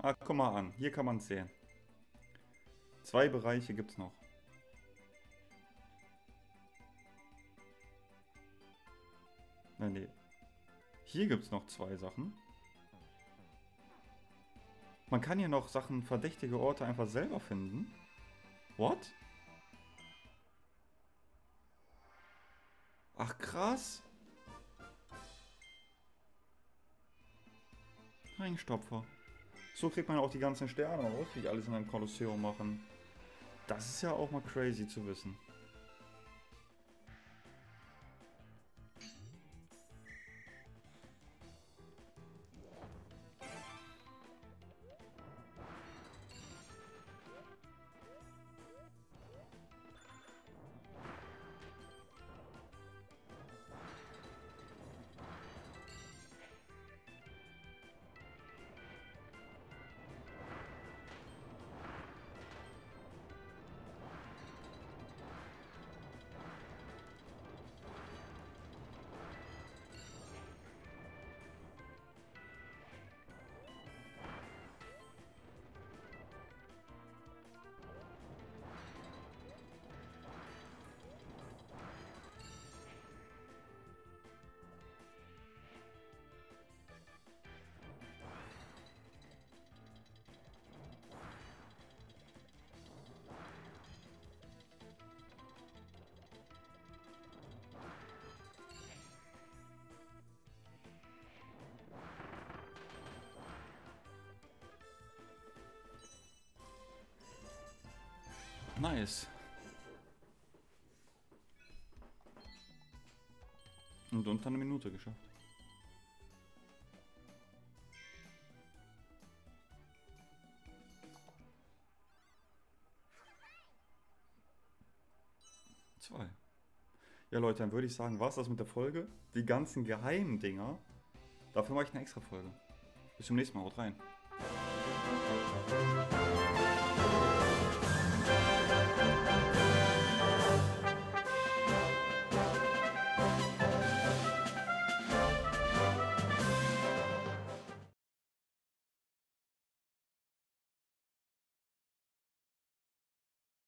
Ah, guck mal an. Hier kann man sehen. Zwei Bereiche gibt es noch. Nein, nee. Hier gibt es noch zwei Sachen. Man kann hier noch Sachen, verdächtige Orte einfach selber finden. What? Ach, krass. Ringstopfer. So kriegt man auch die ganzen Sterne. Man muss nicht alles in einem Kolosseum machen. Das ist ja auch mal crazy zu wissen. Nice. Und unter eine Minute geschafft. Zwei. Ja Leute, dann würde ich sagen, war es das mit der Folge. Die ganzen geheimen Dinger. Dafür mache ich eine extra Folge. Bis zum nächsten Mal. Haut rein.